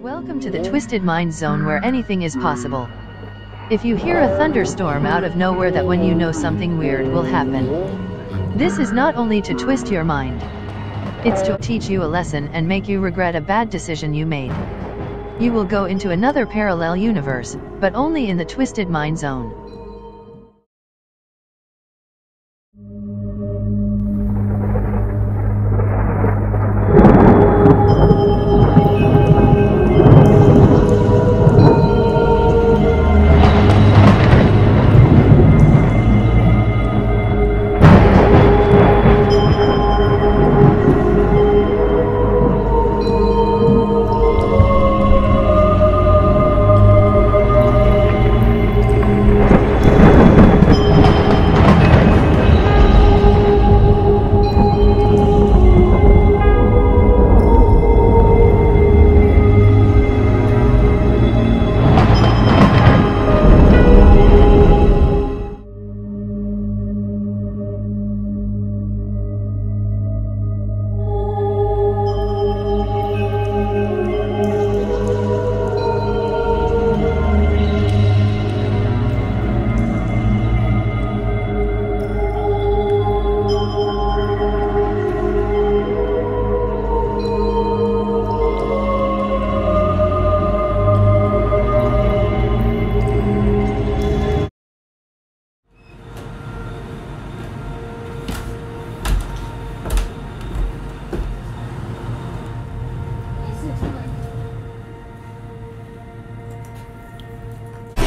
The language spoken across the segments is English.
Welcome to the Twisted Mind Zone where anything is possible. If you hear a thunderstorm out of nowhere that when you know something weird will happen. This is not only to twist your mind. It's to teach you a lesson and make you regret a bad decision you made. You will go into another parallel universe, but only in the Twisted Mind Zone.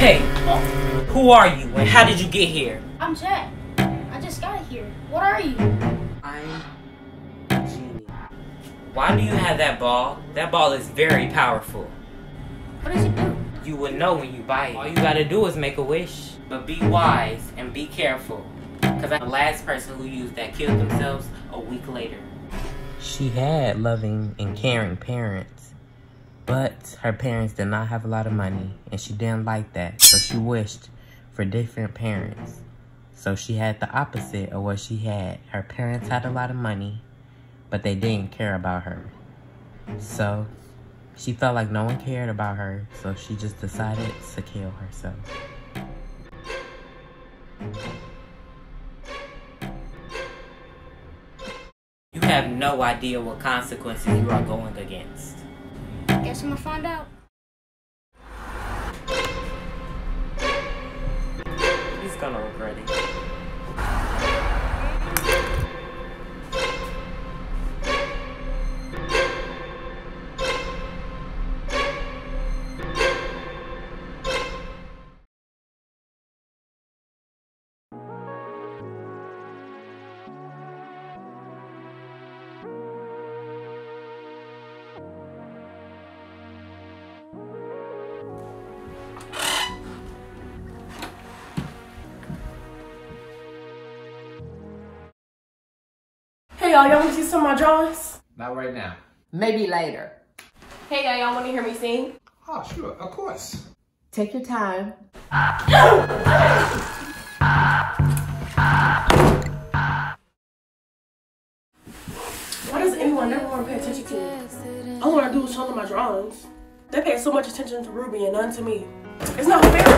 Hey, who are you and how did you get here? I'm Jack. I just got here. What are you? I'm Genie. Why do you have that ball? That ball is very powerful. What does it do? You would know when you buy it. All you gotta do is make a wish. But be wise and be careful. Cause I'm the last person who used that killed themselves a week later. She had loving and caring parents. But her parents did not have a lot of money and she didn't like that. So she wished for different parents. So she had the opposite of what she had. Her parents had a lot of money, but they didn't care about her. So she felt like no one cared about her, so she just decided to kill herself. You have no idea what consequences you are going against. Guess I'm gonna find out. He's gonna regret it. Y'all, y'all want to see some of my drawings? Not right now. Maybe later. Hey y'all, y'all want to hear me sing? Oh, sure, of course. Take your time. Why does anyone never want to pay attention to me? All I want to do is show them my drawings. They pay so much attention to Ruby and none to me. It's not fair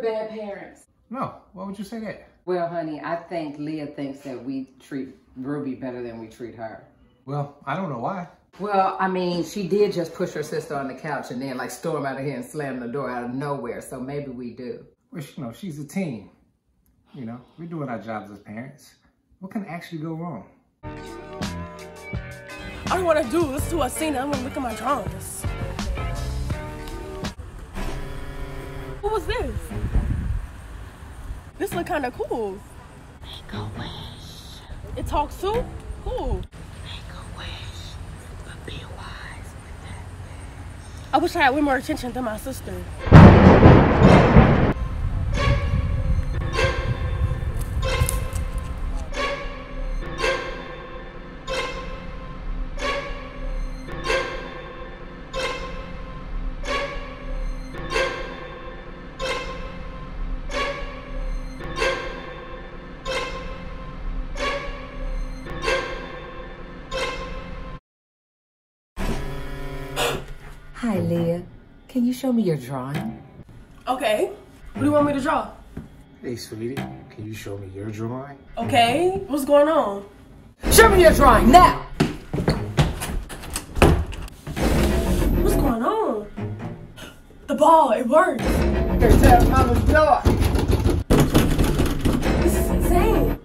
bad parents? No, why would you say that? Well, honey, I think Leah thinks that we treat Ruby better than we treat her. Well, I don't know why. Well, I mean, she did just push her sister on the couch and then like storm out of here and slam the door out of nowhere. So maybe we do. Well, you know, she's a teen. You know, we're doing our jobs as parents. What can actually go wrong? I don't want to do this to a scene. I want to look at my drawings. What was this? This look kind of cool. Make a wish. It talks too? Cool. Make a wish. But be wise with that. I wish I had way more attention than my sister. Hi, Leah. Can you show me your drawing? Okay. What do you want me to draw? Hey, sweetie, can you show me your drawing? Okay. What's going on? Show me your drawing now! What's going on? The ball, it works. Here's that mama's door. This is insane.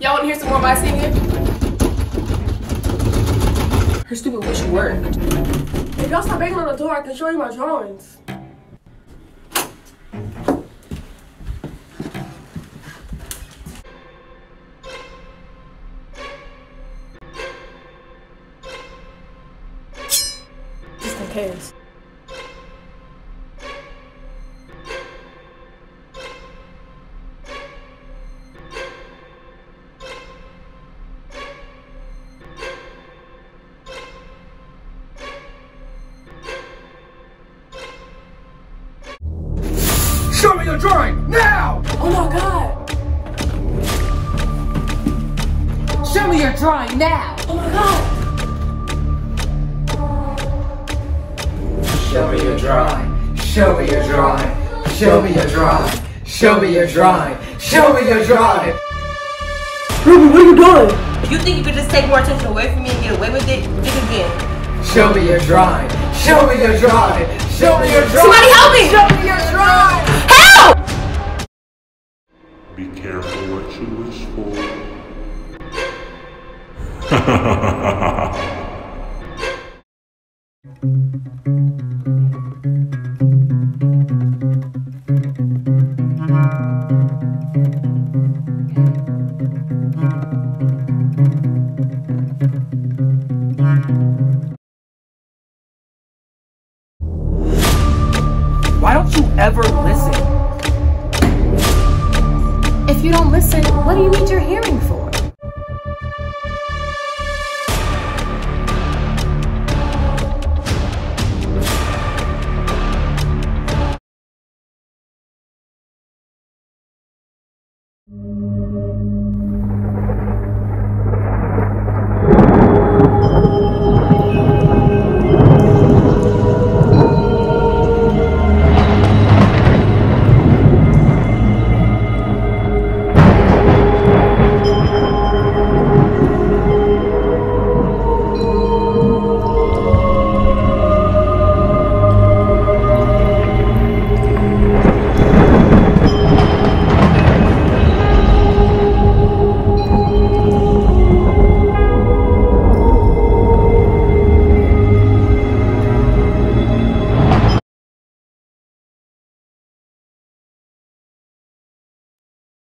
Y'all want to hear some more of my singing? Her stupid wish worked. If y'all stop banging on the door, I can show you my drawings. Just in case. Drawing now! Oh my god! Show me your drawing now! Oh my god! Show me your drawing. Show me your drawing. Show me your drawing. Show me your drawing. Show me your drawing. Ruby, what are you doing? You think you could just take more attention away from me and get away with it? Think again. Show me your drawing. Show me your drawing. Show me your drawing. Somebody help me! Show me you don't listen, what do you need your hearing for?